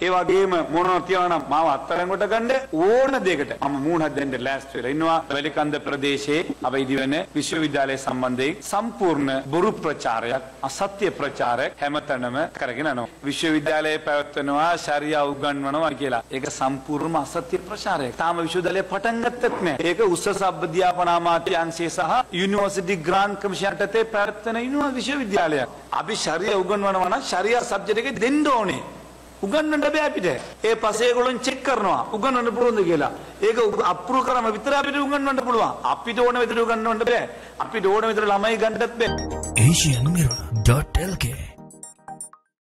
ඒ වගේම මොනවා තියනවා නම් මාව අත්අඩංගුවට ගන්න ඕන දෙයකට. මම මූණක් දෙන්න ලෑස්ති වෙලා ඉන්නවා. වැලිකන්ද ප්‍රදේශයේ අවෛධ වෙන විශ්වවිද්‍යාලය සම්බන්ධයෙන් සම්පූර්ණ බොරු ප්‍රචාරයක් අසත්‍ය ප්‍රචාරයක් හැමතැනම කරගෙන යනවා. විශ්වවිද්‍යාලයේ පැවැත්වෙනවා ශරියා උගන්වනවා කියලා. ඒක සම්පූර්ණම අසත්‍ය ප්‍රචාරයක්. තාම විශ්වවිද්‍යාලය පටන් ගත්තත් නෑ. ඒක උසස් අධ්‍යාපන අමාත්‍යාංශය සහ යුනිවර්සිටි ග්‍රාන්ට් කමිෂන් යටතේ පැවැත්වෙන ඉන්නවා විශ්වවිද්‍යාලයක්. අපි ශරියා උගන්වනවා නම් ශරියා සබ්ජෙක්ට් එක දෙන්න ඕනේ. උගන්නන්න බෑ අපිට. ඒ පස්සේ ඒගොල්ලොන් චෙක් කරනවා. උගන්නන්න පුළුවන්ද කියලා. ඒක අප්‍රූව් කරාම විතර අපිට උගන්වන්න පුළුවන්. අපිට ඕන විදිහට උගන්වන්න බෑ. අපිට ඕන විදිහට ළමයි ගන්නත් බෑ. asianmirror.lk